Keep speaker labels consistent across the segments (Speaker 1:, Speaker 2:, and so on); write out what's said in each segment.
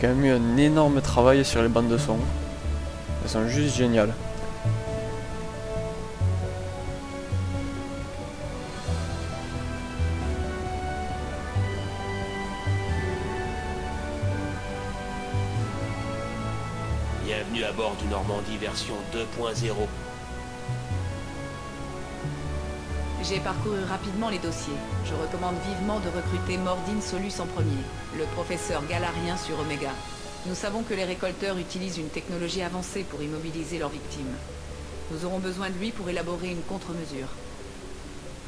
Speaker 1: quand même eu un énorme travail sur les bandes de son. Elles sont juste géniales.
Speaker 2: Bienvenue à bord du Normandie version 2.0.
Speaker 3: J'ai parcouru rapidement les dossiers. Je recommande vivement de recruter Mordine Solus en premier, le professeur galarien sur Omega. Nous savons que les récolteurs utilisent une technologie avancée pour immobiliser leurs victimes. Nous aurons besoin de lui pour élaborer une contre-mesure.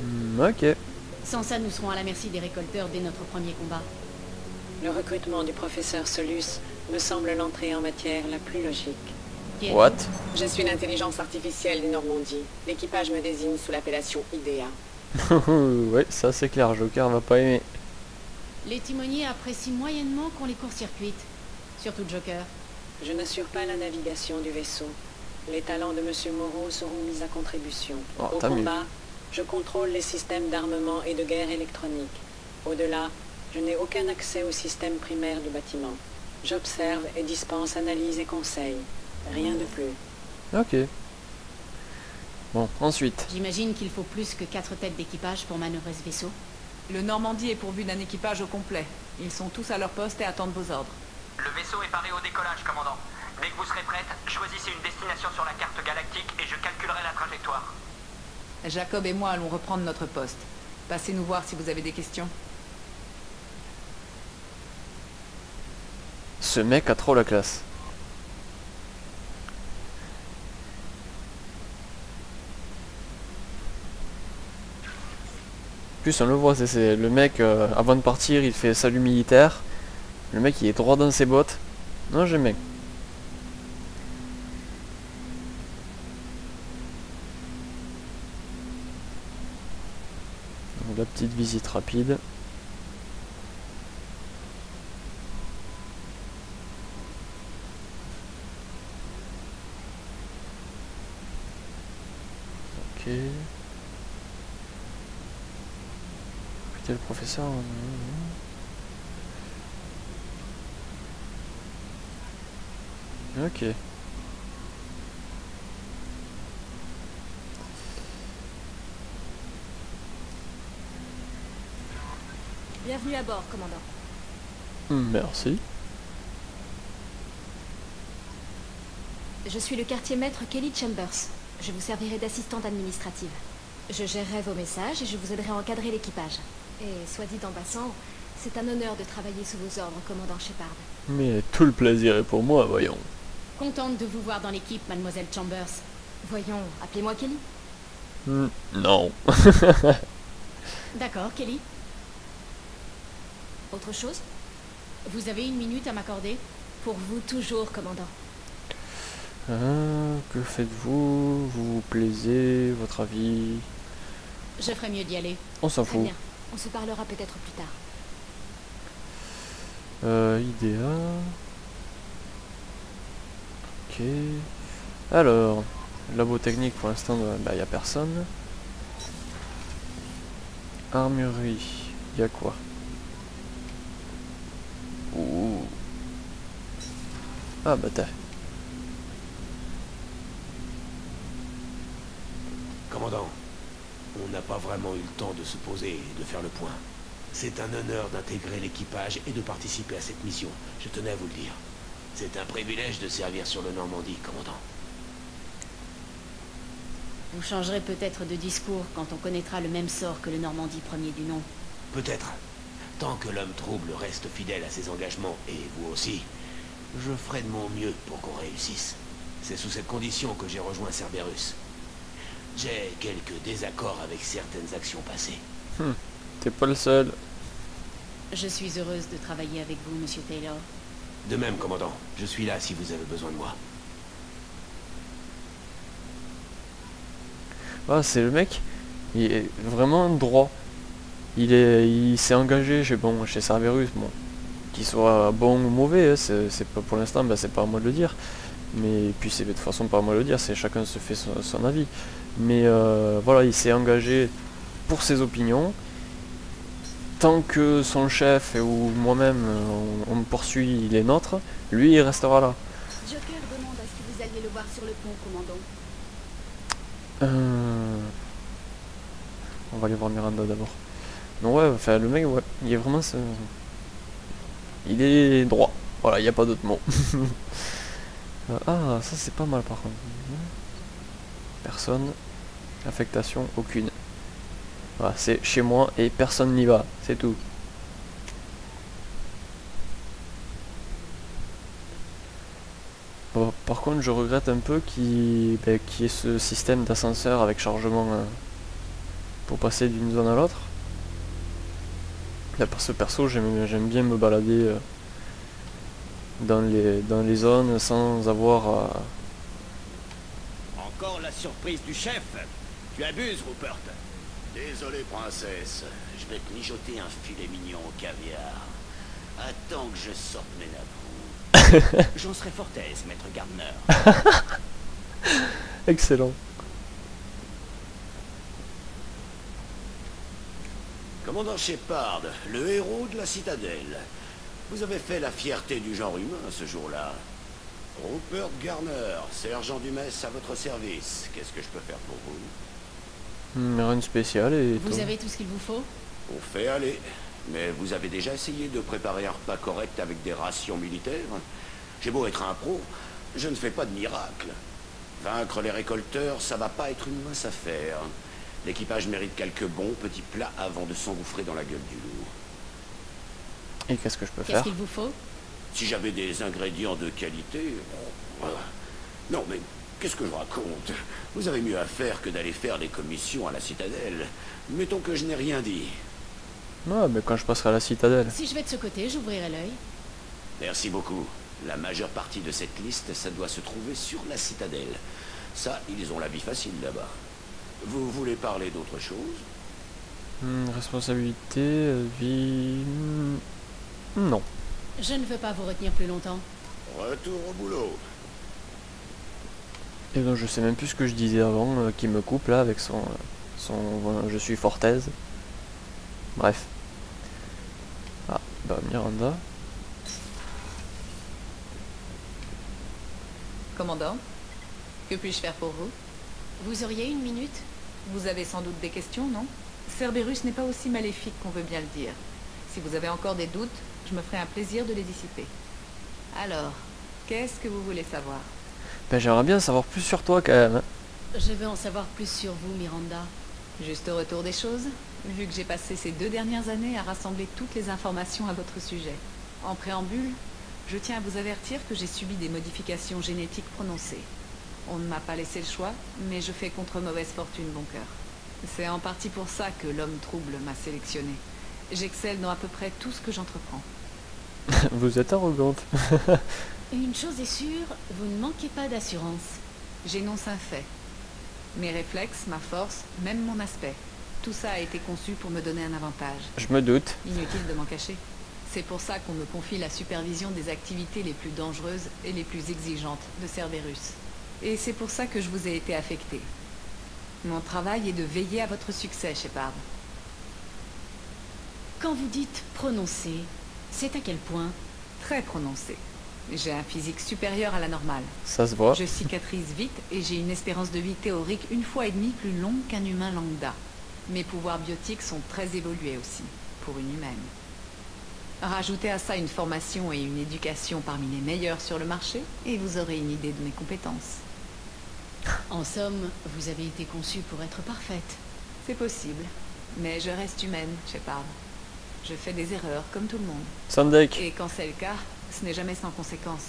Speaker 1: Hmm, ok.
Speaker 4: Sans ça, nous serons à la merci des récolteurs dès notre premier combat.
Speaker 5: Le recrutement du professeur Solus me semble l'entrée en matière la plus logique.
Speaker 1: What?
Speaker 5: Je suis l'intelligence artificielle du Normandie. L'équipage me désigne sous l'appellation IDEA.
Speaker 1: ouais, ça c'est clair, Joker va pas aimer.
Speaker 4: Les timoniers apprécient moyennement qu'on les court-circuite. Surtout Joker.
Speaker 5: Je n'assure pas la navigation du vaisseau. Les talents de Monsieur Moreau seront mis à contribution.
Speaker 1: Oh,
Speaker 5: Au combat, je contrôle les systèmes d'armement et de guerre électronique. Au-delà, je n'ai aucun accès au système primaire du bâtiment. J'observe et dispense analyse et conseils. Rien de plus.
Speaker 1: Ok. Bon, ensuite.
Speaker 4: J'imagine qu'il faut plus que quatre têtes d'équipage pour manœuvrer ce vaisseau.
Speaker 3: Le Normandie est pourvu d'un équipage au complet. Ils sont tous à leur poste et attendent vos ordres.
Speaker 6: Le vaisseau est paré au décollage, commandant. Dès que vous serez prête, choisissez une destination sur la carte galactique et je calculerai la trajectoire.
Speaker 3: Jacob et moi allons reprendre notre poste. Passez nous voir si vous avez des questions.
Speaker 1: Ce mec a trop la classe. Plus on le voit, c'est- le mec, euh, avant de partir, il fait salut militaire. Le mec il est droit dans ses bottes. Non j'aime bien. La petite visite rapide. Ok. Putain, le professeur. euh, Ok.
Speaker 4: Bienvenue à bord, commandant.
Speaker 1: Merci.
Speaker 4: Je suis le quartier maître Kelly Chambers. Je vous servirai d'assistante administrative. Je gérerai vos messages et je vous aiderai à encadrer l'équipage. Et soit dit en passant, c'est un honneur de travailler sous vos ordres, commandant Shepard.
Speaker 1: Mais tout le plaisir est pour moi, voyons.
Speaker 4: Contente de vous voir dans l'équipe, mademoiselle Chambers. Voyons, appelez-moi Kelly.
Speaker 1: Hmm, Non.
Speaker 4: D'accord, Kelly. Autre chose? Vous avez une minute à m'accorder? Pour vous toujours, commandant.
Speaker 1: Ah, que faites-vous? Vous vous plaisez? Votre avis?
Speaker 4: Je ferais mieux d'y aller.
Speaker 1: On s'en fout.
Speaker 4: bien. On se parlera peut-être plus tard.
Speaker 1: Euh, IDEA. Ok. Alors, labo technique pour l'instant, il n'y a personne. Armurerie, il y a quoi? Ouh. Ah bah t'as.
Speaker 2: Commandant, on n'a pas vraiment eu le temps de se poser et de faire le point. C'est un honneur d'intégrer l'équipage et de participer à cette mission. Je tenais à vous le dire. C'est un privilège de servir sur le Normandie, commandant.
Speaker 4: Vous changerez peut-être de discours quand on connaîtra le même sort que le Normandie premier du nom.
Speaker 2: Peut-être. Tant que l'homme trouble reste fidèle à ses engagements, et vous aussi, je ferai de mon mieux pour qu'on réussisse. C'est sous cette condition que j'ai rejoint Cerberus. J'ai quelques désaccords avec certaines actions passées.
Speaker 1: T'es pas le seul.
Speaker 4: Je suis heureuse de travailler avec vous, monsieur Taylor.
Speaker 2: De même, commandant, je suis là si vous avez besoin de moi.
Speaker 1: Ah, c'est le mec, il est vraiment droit. Il est, il s'est engagé chez bon, chez Cerberus, bon, qu'il soit bon ou mauvais, hein, c'est pas pour l'instant, bah, c'est pas à moi de le dire. Mais puis c'est de toute façon pas à moi le dire, c'est chacun se fait son, son avis. Mais euh, voilà, il s'est engagé pour ses opinions. tant que son chef et ou moi-même on, on poursuit les nôtres, lui il restera là.
Speaker 4: Joker demande à ce que vous alliez le voir sur le pont, commandant.
Speaker 1: Euh, On va aller voir Miranda d'abord. Non ouais, enfin le mec, ouais, il est vraiment... ce- Il est droit. Voilà, il n'y a pas d'autre mot. Euh, ah, ça c'est pas mal par contre. Personne. Affectation, aucune. Voilà, c'est chez moi et personne n'y va, c'est tout. Bon, par contre, je regrette un peu qu'il ben, y ait ce système d'ascenseur avec chargement euh, pour passer d'une zone à l'autre. Là, que perso, j'aime j'aime bien me balader euh, dans, les, dans les zones sans avoir à...
Speaker 2: Encore la surprise du chef Tu abuses, Rupert.
Speaker 7: Désolé, princesse. Je vais te mijoter un filet mignon au caviar. Attends que je sorte mes napperons.
Speaker 2: J'en serais fort aise, maître Gardner.
Speaker 1: Excellent.
Speaker 7: Commandant Shepard, le héros de la citadelle. Vous avez fait la fierté du genre humain ce jour-là. Rupert Garner, sergent du mess à votre service. Qu'est-ce que je peux faire pour vous?
Speaker 1: Hmm, rien de spécial et
Speaker 8: Vous avez tout ce qu'il vous faut?
Speaker 7: On fait aller. Mais vous avez déjà essayé de préparer un repas correct avec des rations militaires? J'ai beau être un pro, je ne fais pas de miracle. Vaincre les récolteurs, ça va pas être une mince affaire. L'équipage mérite quelques bons petits plats avant de s'engouffrer dans la gueule du loup.
Speaker 1: Et qu'est-ce que je peux
Speaker 8: Qu'est-ce
Speaker 1: faire
Speaker 8: qu'il vous faut
Speaker 7: Si j'avais des ingrédients de qualité... voilà. Non, mais qu'est-ce que je raconte Vous avez mieux à faire que d'aller faire des commissions à la citadelle. Mettons que je n'ai rien dit.
Speaker 1: Ah, mais quand je passerai à la citadelle.
Speaker 8: Si je vais de ce côté, j'ouvrirai l'œil.
Speaker 7: Merci beaucoup. La majeure partie de cette liste, ça doit se trouver sur la citadelle. Ça, ils ont la vie facile là-bas. Vous voulez parler d'autre chose
Speaker 1: Hmm, responsabilité, euh, vie... Non.
Speaker 8: Je ne veux pas vous retenir plus longtemps.
Speaker 7: Retour au boulot.
Speaker 1: Et donc je sais même plus ce que je disais avant, euh, qui me coupe là avec son... euh, son euh, je suis fortaise. Bref. Ah, bah Miranda.
Speaker 3: Commandant, que puis-je faire pour vous?
Speaker 8: Vous auriez une minute?
Speaker 3: Vous avez sans doute des questions, non? Cerberus n'est pas aussi maléfique qu'on veut bien le dire. Si vous avez encore des doutes, je me ferai un plaisir de les dissiper. Alors, qu'est-ce que vous voulez savoir?
Speaker 1: Ben j'aimerais bien savoir plus sur toi quand même. hein.
Speaker 8: Je veux en savoir plus sur vous, Miranda.
Speaker 3: Juste au retour des choses, vu que j'ai passé ces deux dernières années à rassembler toutes les informations à votre sujet. En préambule, je tiens à vous avertir que j'ai subi des modifications génétiques prononcées. On ne m'a pas laissé le choix, mais je fais contre mauvaise fortune bon cœur. C'est en partie pour ça que l'homme trouble m'a sélectionné. J'excelle dans à peu près tout ce que j'entreprends.
Speaker 1: Vous êtes arrogante.
Speaker 8: Une chose est sûre, vous ne manquez pas d'assurance.
Speaker 3: J'énonce un fait. Mes réflexes, ma force, même mon aspect. Tout ça a été conçu pour me donner un avantage.
Speaker 1: Je me doute.
Speaker 3: Inutile de m'en cacher. C'est pour ça qu'on me confie la supervision des activités les plus dangereuses et les plus exigeantes de Cerberus. Et c'est pour ça que je vous ai été affecté. Mon travail est de veiller à votre succès, Shepard.
Speaker 8: Quand vous dites prononcer, c'est à quel point
Speaker 3: Très prononcé. J'ai un physique supérieur à la normale.
Speaker 1: Ça se voit.
Speaker 3: Je cicatrise vite et j'ai une espérance de vie théorique une fois et demie plus longue qu'un humain lambda. Mes pouvoirs biotiques sont très évolués aussi, pour une humaine. Rajoutez à ça une formation et une éducation parmi les meilleures sur le marché, et vous aurez une idée de mes compétences.
Speaker 8: En somme, vous avez été conçue pour être parfaite.
Speaker 3: C'est possible, mais je reste humaine, Shepard. Je fais des erreurs, comme tout le monde.
Speaker 1: Sandek.
Speaker 3: Et quand c'est le cas, ce n'est jamais sans conséquence.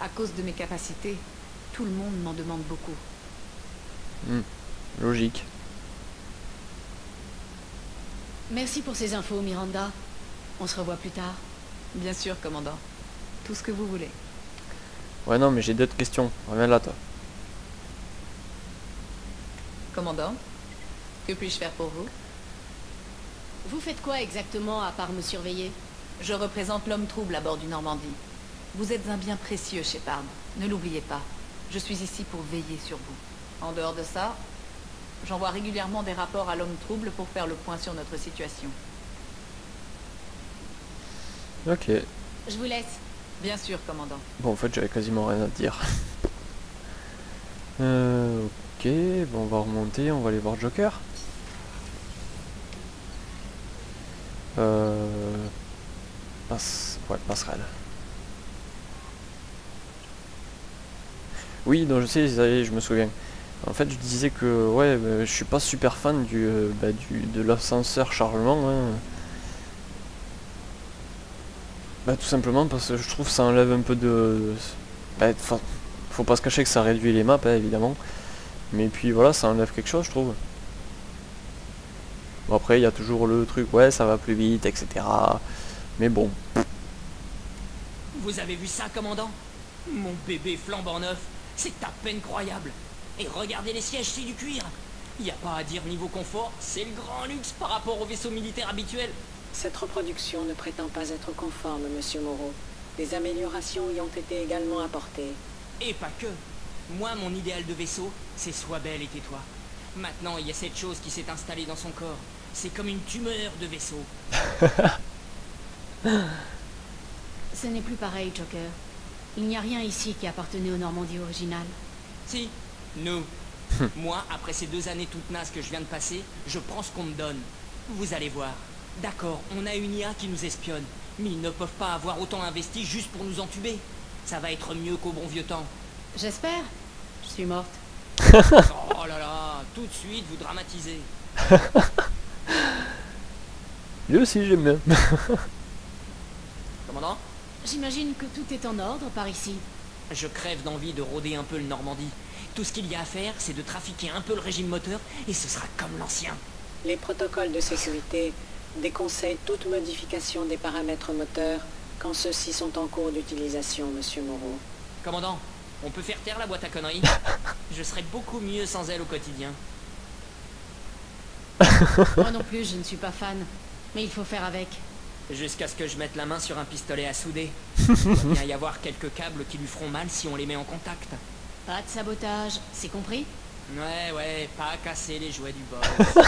Speaker 3: À cause de mes capacités, tout le monde m'en demande beaucoup.
Speaker 1: Hmm, Logique.
Speaker 8: Merci pour ces infos, Miranda. On se revoit plus tard.
Speaker 3: Bien sûr, commandant. Tout ce que vous voulez.
Speaker 1: Ouais non mais j'ai d'autres questions. Reviens là toi.
Speaker 3: Commandant, que puis-je faire pour vous?
Speaker 8: Vous faites quoi exactement à part me surveiller?
Speaker 3: Je représente l'homme trouble à bord du Normandie. Vous êtes un bien précieux, Shepard. Ne l'oubliez pas. Je suis ici pour veiller sur vous. En dehors de ça, j'envoie régulièrement des rapports à l'homme trouble pour faire le point sur notre situation.
Speaker 1: Ok.
Speaker 8: Je vous laisse.
Speaker 3: Bien sûr, commandant.
Speaker 1: Bon, en fait, j'avais quasiment rien à dire. Euh, ok, bon, on va remonter, on va aller voir Joker. Euh... Passe... Ouais, passerelle. Oui, donc je sais, je me souviens. En fait, je disais que, ouais, euh, je suis pas super fan du, euh, bah, de l'ascenseur Charlement. hein. Bah, tout simplement parce que je trouve ça enlève un peu de... Bah, faut pas se cacher que ça réduit les maps, hein, évidemment. Mais puis voilà, ça enlève quelque chose, je trouve. Bon, après, il y a toujours le truc, ouais, ça va plus vite, etc. Mais bon,
Speaker 6: Vous avez vu ça, commandant? Mon bébé flambant neuf, c'est à peine croyable. Et regardez les sièges, c'est du cuir. Y a pas à dire niveau confort, c'est le grand luxe par rapport aux vaisseaux militaires habituels.
Speaker 5: Cette reproduction ne prétend pas être conforme, Monsieur Moreau. Des améliorations y ont été également apportées.
Speaker 6: Et pas que. Moi, mon idéal de vaisseau, c'est sois belle et tais-toi. Maintenant, il y a cette chose qui s'est installée dans son corps. C'est comme une tumeur de vaisseau.
Speaker 8: Ce n'est plus pareil, Joker. Il n'y a rien ici qui appartenait aux Normandies originales.
Speaker 6: Si, nous. Moi, après ces deux années toutes nazes que je viens de passer, je prends ce qu'on me donne. Vous allez voir. D'accord, on a une IA qui nous espionne, mais ils ne peuvent pas avoir autant investi juste pour nous entuber. Ça va être mieux qu'au bon vieux temps.
Speaker 8: J'espère. Je suis morte.
Speaker 6: Oh là là, tout de suite vous dramatisez.
Speaker 1: lui aussi j'aime bien.
Speaker 6: Commandant
Speaker 8: J'imagine que tout est en ordre par ici.
Speaker 6: Je crève d'envie de rôder un peu le Normandie. Tout ce qu'il y a à faire, c'est de trafiquer un peu le régime moteur, et ce sera comme l'ancien.
Speaker 5: Les protocoles de sécurité déconseillent toute modification des paramètres moteurs quand ceux-ci sont en cours d'utilisation, Monsieur Moreau.
Speaker 6: Commandant, on peut faire taire la boîte à conneries Je serais beaucoup mieux sans elle au quotidien.
Speaker 8: Moi non plus, je ne suis pas fan. Mais il faut faire avec.
Speaker 6: Jusqu'à ce que je mette la main sur un pistolet à souder. Il bien y avoir quelques câbles qui lui feront mal si on les met en contact.
Speaker 8: Pas de sabotage, c'est compris?
Speaker 6: Ouais, ouais, pas casser les jouets du boss.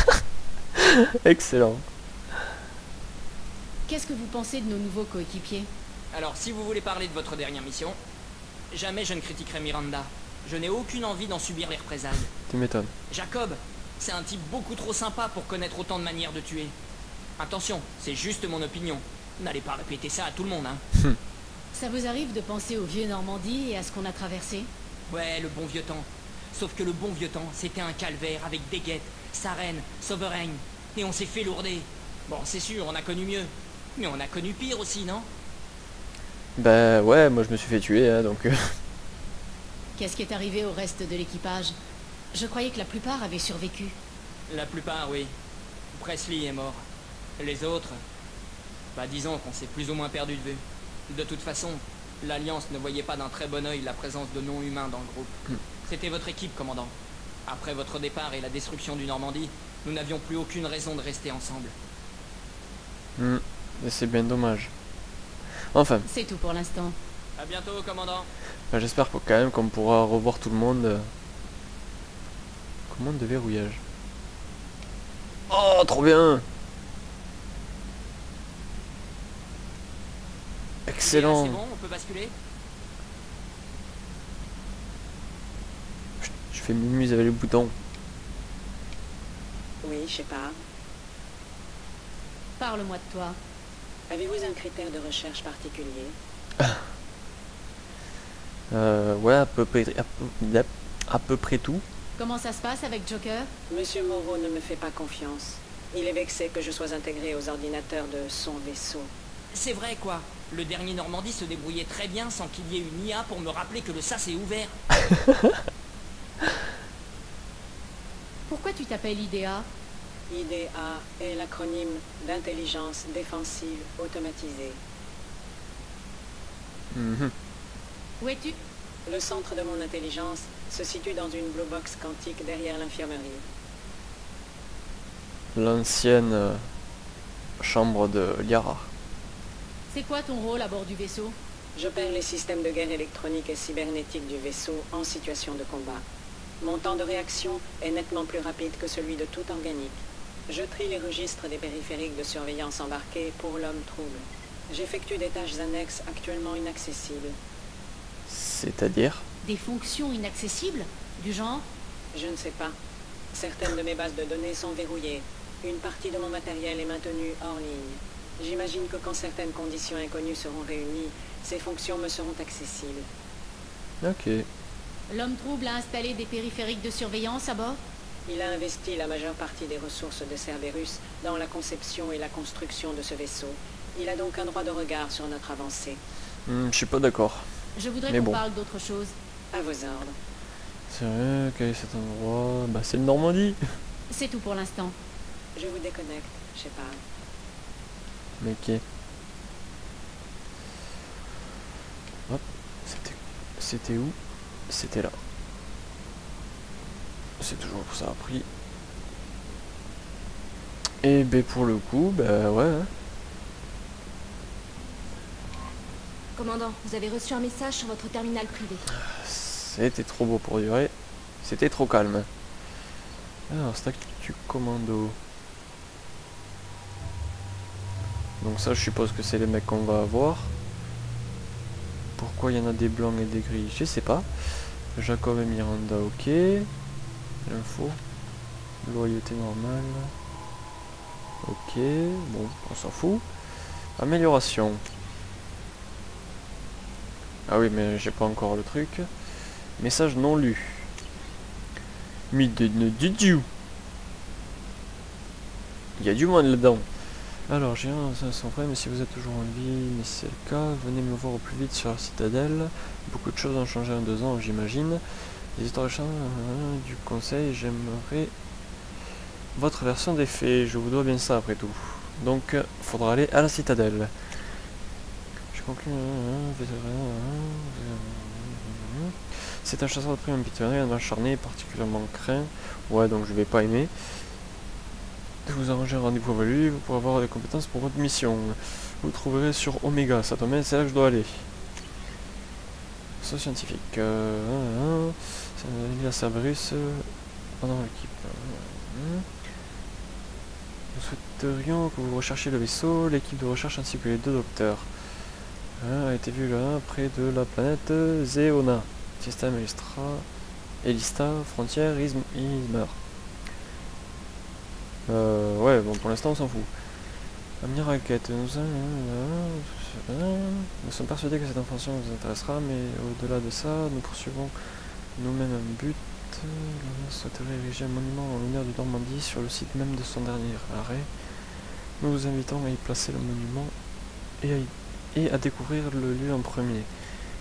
Speaker 1: Excellent.
Speaker 8: Qu'est-ce que vous pensez de nos nouveaux coéquipiers?
Speaker 6: Alors, si vous voulez parler de votre dernière mission, jamais je ne critiquerai Miranda. Je n'ai aucune envie d'en subir les représailles.
Speaker 1: Tu m'étonnes.
Speaker 6: Jacob, c'est un type beaucoup trop sympa pour connaître autant de manières de tuer. Attention, c'est juste mon opinion. N'allez pas répéter ça à tout le monde, hein.
Speaker 8: Ça vous arrive de penser au vieux Normandie et à ce qu'on a traversé?
Speaker 6: Ouais, le bon vieux temps. Sauf que le bon vieux temps, c'était un calvaire avec des guettes, Sarenne, Sovereign. Et on s'est fait lourder. Bon, c'est sûr, on a connu mieux. Mais on a connu pire aussi, non?
Speaker 1: Bah ouais, moi je me suis fait tuer, hein, donc...
Speaker 8: Qu'est-ce qui est arrivé au reste de l'équipage? Je croyais que la plupart avaient survécu.
Speaker 6: La plupart, oui. Presley est mort. Les autres, bah disons qu'on s'est plus ou moins perdu de vue. De toute façon, l'Alliance ne voyait pas d'un très bon œil la présence de non-humains dans le groupe. C'était votre équipe, commandant. Après votre départ et la destruction du Normandie, nous n'avions plus aucune raison de rester ensemble.
Speaker 1: hmm, c'est bien dommage. Enfin,
Speaker 8: C'est tout pour l'instant.
Speaker 6: À bientôt, commandant.
Speaker 1: bah, j'espère quand même qu'on pourra revoir tout le monde. euh. Commande de verrouillage. Oh, trop bien Excellent
Speaker 6: C'est bon, on peut basculer?
Speaker 1: Je fais mumuse avec les boutons.
Speaker 5: Oui, je sais pas.
Speaker 8: Parle-moi de toi.
Speaker 5: Avez-vous un critère de recherche particulier?
Speaker 1: Euh, ouais, à peu près, à peu, à peu près tout.
Speaker 8: Comment ça se passe avec Joker?
Speaker 5: Monsieur Moreau ne me fait pas confiance. Il est vexé que je sois intégré aux ordinateurs de son vaisseau.
Speaker 6: C'est vrai, quoi. Le dernier Normandie se débrouillait très bien sans qu'il y ait une IA pour me rappeler que le sas est ouvert.
Speaker 8: Pourquoi tu t'appelles IDEA
Speaker 5: IDA est l'acronyme d'intelligence défensive automatisée.
Speaker 1: Mhm.
Speaker 8: Où es-tu?
Speaker 5: Le centre de mon intelligence se situe dans une blue box quantique derrière l'infirmerie.
Speaker 1: L'ancienne euh, chambre de Liara.
Speaker 8: C'est quoi ton rôle à bord du vaisseau?
Speaker 5: J'opère les systèmes de guerre électronique et cybernétique du vaisseau en situation de combat. Mon temps de réaction est nettement plus rapide que celui de tout organique. Je trie les registres des périphériques de surveillance embarqués pour l'homme trouble. J'effectue des tâches annexes actuellement inaccessibles.
Speaker 1: C'est-à-dire
Speaker 8: Des fonctions inaccessibles Du genre
Speaker 5: Je ne sais pas. Certaines de mes bases de données sont verrouillées. Une partie de mon matériel est maintenue hors ligne. J'imagine que quand certaines conditions inconnues seront réunies, ces fonctions me seront accessibles.
Speaker 1: Ok.
Speaker 8: L'homme trouble a installé des périphériques de surveillance à bord?
Speaker 5: Il a investi la majeure partie des ressources de Cerberus dans la conception et la construction de ce vaisseau. Il a donc un droit de regard sur notre avancée.
Speaker 1: Hmm, je suis pas d'accord.
Speaker 8: Je voudrais qu'on
Speaker 1: bon.
Speaker 8: parle d'autre chose.
Speaker 5: À vos ordres.
Speaker 1: C'est vrai, quel est cet endroit Bah c'est le Normandie.
Speaker 8: C'est tout pour l'instant.
Speaker 5: Je vous déconnecte, Shepard.
Speaker 1: Mais ok. Hop, c'était c'était où? C'était là. C'est toujours ça a pris. Et ben pour le coup, bah ouais. hein.
Speaker 4: Commandant, vous avez reçu un message sur votre terminal privé.
Speaker 1: C'était trop beau pour durer. C'était trop calme. Alors, statut commando. Donc ça, je suppose que c'est les mecs qu'on va avoir. Pourquoi il y en a des blancs et des gris? Je sais pas. Jacob et Miranda, ok. L'info. Loyauté normale. Ok. Bon, on s'en fout. Amélioration. Ah oui, mais j'ai pas encore le truc. Message non lu. Mais de du. Il y a du monde là-dedans. Alors, j'ai un ça, sans vrai, mais si vous êtes toujours en vie, mais c'est le cas, venez me voir au plus vite sur la citadelle. Beaucoup de choses ont changé en deux ans, j'imagine. Les histoires euh, du conseil, j'aimerais votre version des faits. Je vous dois bien ça après tout. Donc, euh, faudra aller à la citadelle. Je conclue. C'est un chasseur de primes un acharné, particulièrement craint. Ouais, donc je vais pas aimer. Vous arrangez un rendez-vous avec lui, pourrez avoir des compétences pour votre mission. Vous trouverez sur Omega, ça tombe bien, c'est là que je dois aller. Saut scientifique. Euh, il a euh, pendant l'équipe. Euh, nous souhaiterions que vous recherchiez le vaisseau, l'équipe de recherche ainsi que les deux docteurs. A été vu là, près de la planète Zéona. Système Elistra, Elista, frontière, Ism, Ismar. Euh, ouais, bon, pour l'instant, on s'en fout. Amener raquette. Nous, nous sommes persuadés que cette information vous intéressera, mais au-delà de ça, nous poursuivons nous-mêmes un but. Nous souhaiterions ériger un monument en l'honneur du Normandie sur le site même de son dernier arrêt. Nous vous invitons à y placer le monument et à, y- et à découvrir le lieu en premier.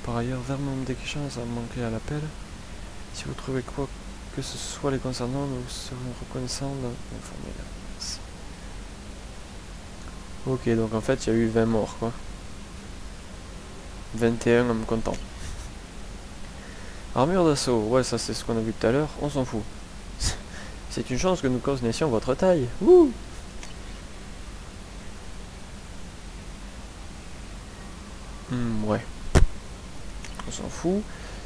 Speaker 1: Par ailleurs, Vermont Desquechans a manqué à l'appel. Si vous trouvez quoi que ce soit les concernant, nous serons reconnaissants d'informer. Merci. Ok, donc en fait, il y a eu 20 morts, quoi. 21 en me. Armure d'assaut, ouais, ça c'est ce qu'on a vu tout à l'heure, on s'en fout. C'est une chance que nous connaissions votre taille. Wouh Hmm, ouais. On s'en.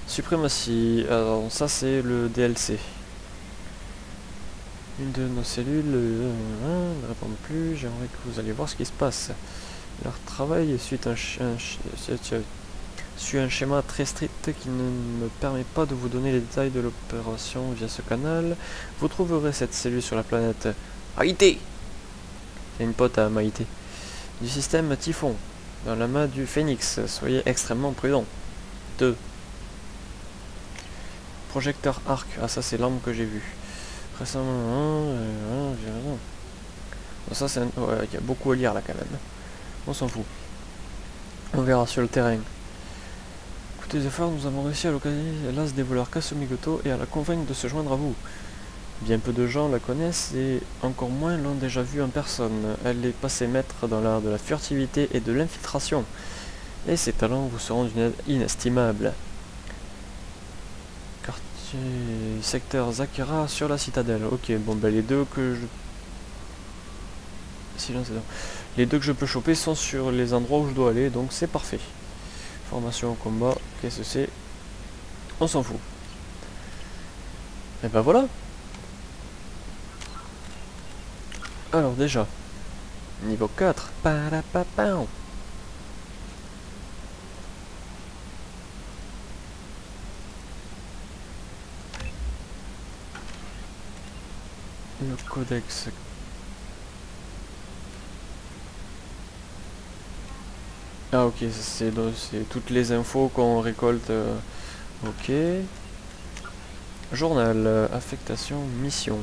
Speaker 1: Suprématie. Alors ça c'est le DLC. Une de nos cellules euh, hein, ne répond plus. J'aimerais que vous alliez voir ce qui se passe. Leur travail suit un, un un schéma très strict qui ne me permet pas de vous donner les détails de l'opération via ce canal. Vous trouverez cette cellule sur la planète Haïti. C'est une pote à Maïté. Du système Typhon. Dans la main du Phénix. Soyez extrêmement prudent. 2. Projecteur arc. Ah ça c'est l'arme que j'ai vue. Récemment. hein, euh, hein, ça c'est un... il y a beaucoup à lire là quand même. On s'en fout. On verra sur le terrain. Écoutez efforts, nous avons réussi à localiser l'as des voleurs Kasumigoto et à la convaincre de se joindre à vous. Bien peu de gens la connaissent et encore moins l'ont déjà vue en personne. Elle est passée maître dans l'art de la furtivité et de l'infiltration. Et ses talents vous seront d'une aide inestimable. Quartier secteur Zakira sur la citadelle. Ok, bon ben les deux que je. Silence. Les deux que je peux choper sont sur les endroits où je dois aller, donc c'est parfait. Formation combat, qu'est-ce que c'est? On s'en fout. Et ben voilà. Alors déjà, niveau 4. Parapapam. Le codex. Ah ok, c'est toutes les infos qu'on récolte. euh, ok. Journal, euh, affectation, mission.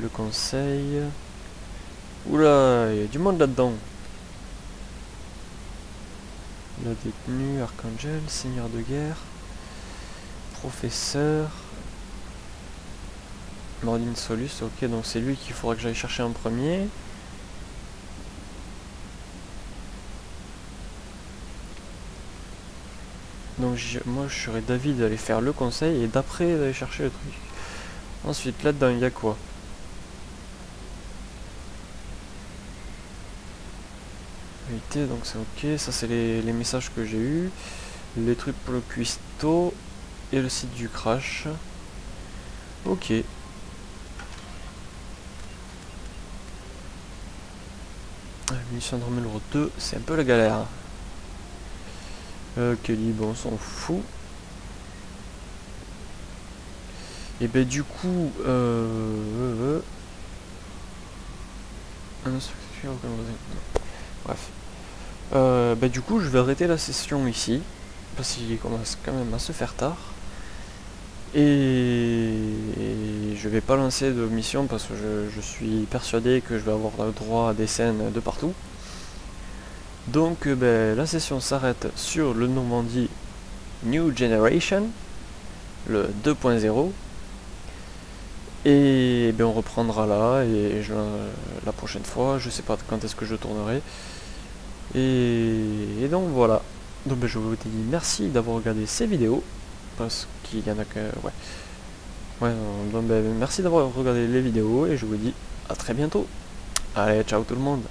Speaker 1: Le conseil. Oula, il y a du monde là-dedans. La détenue, Archangel, seigneur de guerre, professeur, Mordine Solus, ok, donc c'est lui qu'il faudra que j'aille chercher en premier. Donc moi je serais d'avis d'aller faire le conseil et d'après d'aller chercher le truc. Ensuite là-dedans il y a quoi? Donc c'est ok, ça c'est les, les messages que j'ai eu. Les trucs pour le cuistot et le site du crash. Ok. Ah, Mission numéro 2, c'est un peu la galère. Euh, Kelly, bon, on s'en fout. Et ben du coup, euh, euh, euh. Non. Bref. Euh, bah du coup, je vais arrêter la session ici, parce qu'il commence quand même à se faire tard. Et je vais pas lancer de mission parce que je, suis persuadé que je vais avoir le droit à des scènes de partout. Donc euh, ben, la session s'arrête sur le Normandie New Generation, le 2.0. Et ben, on reprendra là et je- la prochaine fois, je sais pas quand est-ce que je tournerai. Et, et donc voilà. Donc ben, je vous dis merci d'avoir regardé ces vidéos. Parce qu'il y en a que. Ouais. Ouais, ben, merci d'avoir regardé les vidéos et je vous dis à très bientôt. Allez, ciao tout le monde.